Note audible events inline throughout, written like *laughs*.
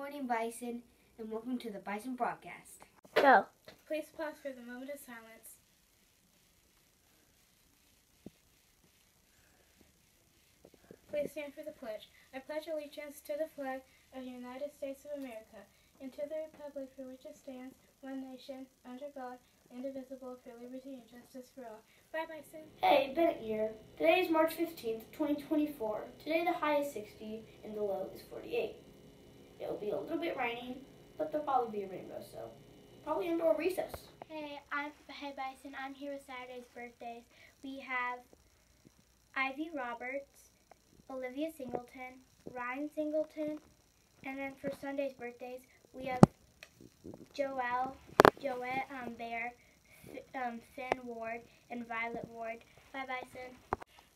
morning, Bison, and welcome to the Bison broadcast. Go. Please pause for the moment of silence. Please stand for the pledge. I pledge allegiance to the flag of the United States of America and to the republic for which it stands, one nation, under God, indivisible, for liberty and justice for all. Bye, Bison. Hey, Bennett here. Today is March 15th, 2024. Today the high is 60 and the low is 48. It'll be a little bit raining, but there'll probably be a rainbow, so probably indoor recess. Hey, I'm Hey Bison. I'm here with Saturday's birthdays. We have Ivy Roberts, Olivia Singleton, Ryan Singleton, and then for Sunday's birthdays we have Joelle, Joette um, Bear, F- um, Finn Ward, and Violet Ward. Bye, Bison.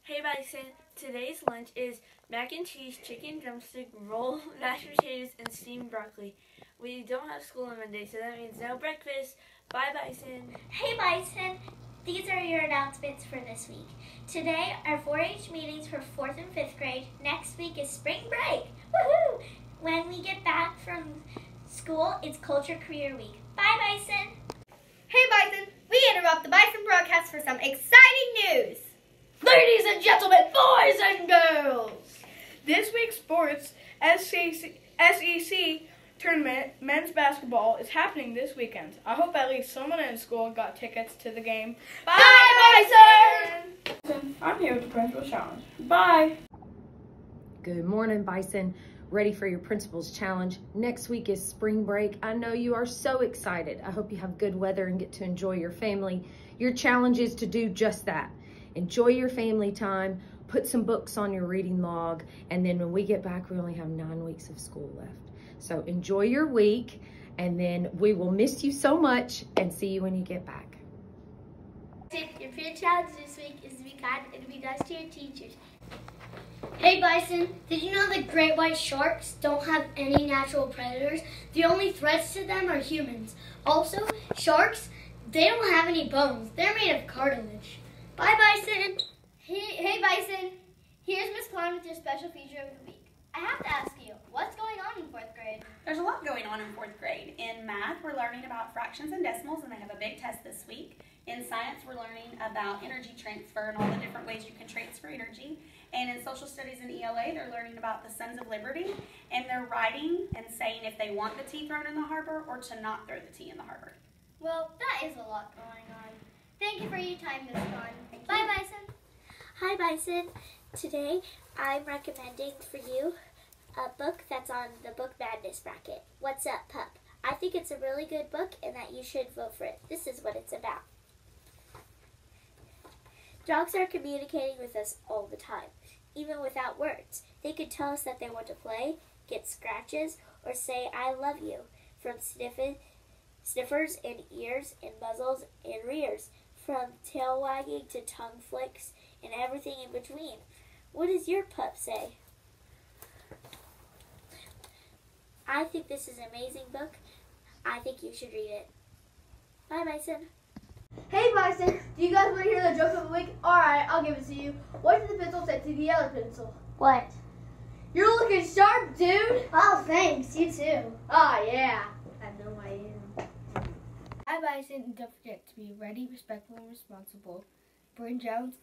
Hey Bison, today's lunch is mac and cheese, chicken drumstick, roll, *laughs* mashed potatoes, and steamed broccoli. We don't have school on Monday, so that means no breakfast. Bye Bison. Hey Bison, these are your announcements for this week. Today are 4-H meetings for 4th and 5th grade. Next week is spring break. Woohoo! When we get back from school, it's Culture Career Week. Bye Bison! Hey Bison, we interrupt the Bison broadcast for some exciting news. Ladies and gentlemen, boys and girls! This week's sports SEC, SEC tournament men's basketball is happening this weekend. I hope at least someone in school got tickets to the game. Bye, bye, Bison! I'm here with the principal's challenge. Bye! Good morning, Bison. Ready for your principal's challenge. Next week is spring break. I know you are so excited. I hope you have good weather and get to enjoy your family. Your challenge is to do just that. Enjoy your family time, put some books on your reading log, and then when we get back, we only have nine weeks of school left. So enjoy your week, and then we will miss you so much and see you when you get back. Your challenge this week is to be kind and be nice to your teachers. Hey Bison, did you know that great white sharks don't have any natural predators? The only threats to them are humans. Also, sharks, they don't have any bones. They're made of cartilage. Bye Bison. Hey, hey Bison, here's Miss Klein with your special feature of the week. I have to ask you, what's going on in fourth grade? There's a lot going on in fourth grade. In math, we're learning about fractions and decimals, and they have a big test this week. In science, we're learning about energy transfer and all the different ways you can transfer energy. And in social studies and ELA, they're learning about the Sons of Liberty, and they're writing and saying if they want the tea thrown in the harbor or to not throw the tea in the harbor. Well, that is a lot going on. Thank you for your time, Miss. Bye Bison. Hi Bison. Today I'm recommending for you a book that's on the Book Madness bracket. What's Up, Pup? I think it's a really good book and that you should vote for it. This is what it's about. Dogs are communicating with us all the time, even without words. They could tell us that they want to play, get scratches, or say, I love you, from sniffing, sniffers and ears and muzzles and rears, from tail wagging to tongue flicks and everything in between. What does your pup say? I think this is an amazing book. I think you should read it. Bye, Bison. Hey Bison, do you guys want to hear the joke of the week? Alright, I'll give it to you. What did the pencil say to the other pencil? What? You're looking sharp, dude! Oh, thanks. You too. Oh, yeah and don't forget to be ready, respectful, and responsible. Bryn Jones.